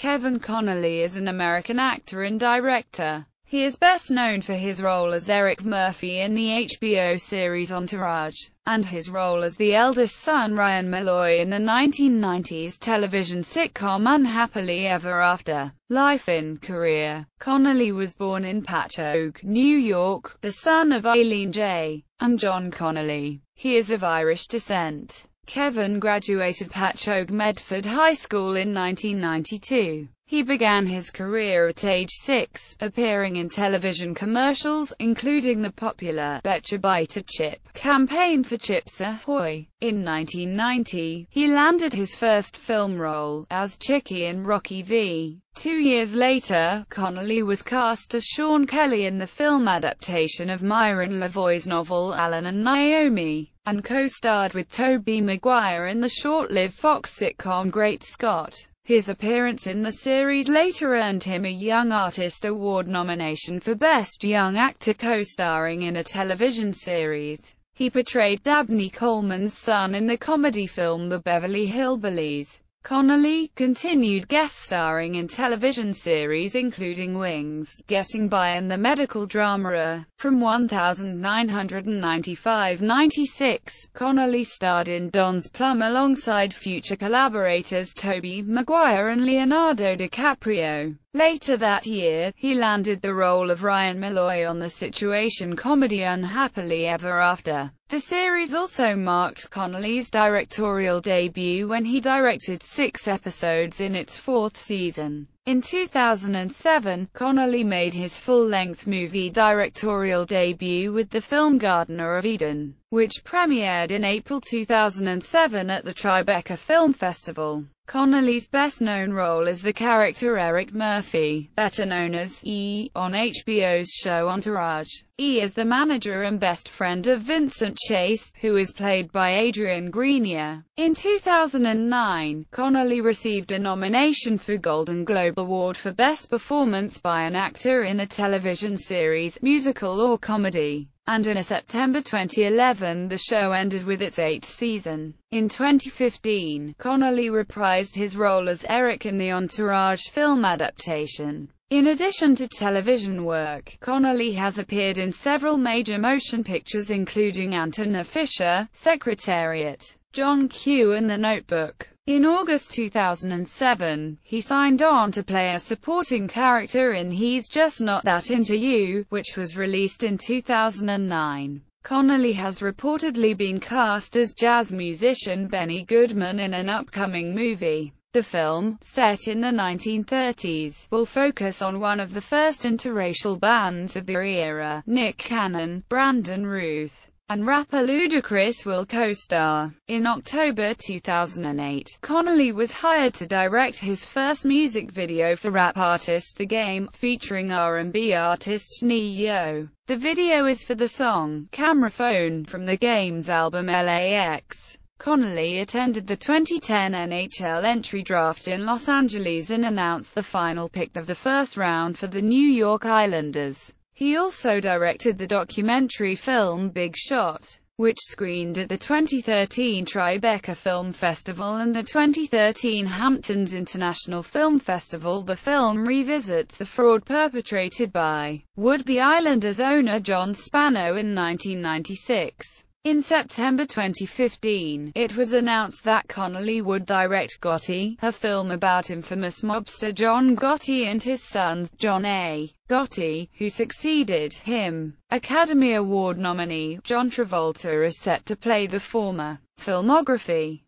Kevin Connolly is an American actor and director. He is best known for his role as Eric Murphy in the HBO series Entourage, and his role as the eldest son Ryan Malloy in the 1990s television sitcom Unhappily Ever After. Life in Korea Connolly was born in Patchogue, New York, the son of Eileen J. and John Connolly. He is of Irish descent. Kevin graduated Patchogue Medford High School in 1992. He began his career at age six, appearing in television commercials, including the popular Betcha Bite a Chip campaign for Chips Ahoy. In 1990, he landed his first film role, as Chicky in Rocky V. Two years later, Connolly was cast as Sean Kelly in the film adaptation of Myron Levoy's novel Alan and Naomi, and co-starred with Tobey Maguire in the short-lived Fox sitcom Great Scott. His appearance in the series later earned him a Young Artist Award nomination for Best Young Actor co-starring in a television series. He portrayed Dabney Coleman's son in the comedy film The Beverly Hillbillies. Connolly continued guest starring in television series including Wings, Getting By and the medical drama From 1995-96, Connolly starred in Don's Plum alongside future collaborators Tobey Maguire and Leonardo DiCaprio. Later that year, he landed the role of Ryan Malloy on the situation comedy Unhappily Ever After. The series also marked Connolly's directorial debut when he directed six episodes in its fourth season. In 2007, Connolly made his full-length movie directorial debut with the film Gardener of Eden, which premiered in April 2007 at the Tribeca Film Festival. Connolly's best-known role is the character Eric Murphy, better known as E, on HBO's show Entourage. E is the manager and best friend of Vincent Chase, who is played by Adrian Grenier. In 2009, Connolly received a nomination for Golden Globe Award for Best Performance by an Actor in a Television Series, Musical or Comedy and in September 2011 the show ended with its eighth season. In 2015, Connolly reprised his role as Eric in the Entourage film adaptation. In addition to television work, Connolly has appeared in several major motion pictures including Antwone Fisher, Secretariat, John Q and The Notebook. In August 2007, he signed on to play a supporting character in He's Just Not That Into You, which was released in 2009. Connolly has reportedly been cast as jazz musician Benny Goodman in an upcoming movie. The film, set in the 1930s, will focus on one of the first interracial bands of the era, Nick Cannon, Brandon Routh and rapper Ludacris will co-star. In October 2008, Connolly was hired to direct his first music video for rap artist The Game, featuring R&B artist Ne-Yo. The video is for the song, Camera Phone, from The Game's album LAX. Connolly attended the 2010 NHL entry draft in Los Angeles and announced the final pick of the first round for the New York Islanders. He also directed the documentary film Big Shot, which screened at the 2013 Tribeca Film Festival and the 2013 Hamptons International Film Festival. The film revisits the fraud perpetrated by would-be Islanders owner John Spano in 1996. In September 2015, it was announced that Connolly would direct Gotti, a film about infamous mobster John Gotti and his sons, John A. Gotti, who succeeded him. Academy Award nominee, John Travolta is set to play the former. Filmography